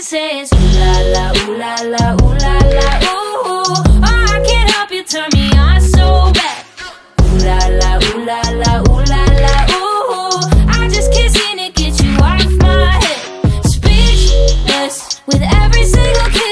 princess. Ooh la la, ooh la la, ooh la la, ooh. ooh. Oh, I can't help you turn me on so bad. Ooh la la, ooh la la, ooh la la, ooh. ooh. I just can't seem to get you off my head. Speechless with every single kiss.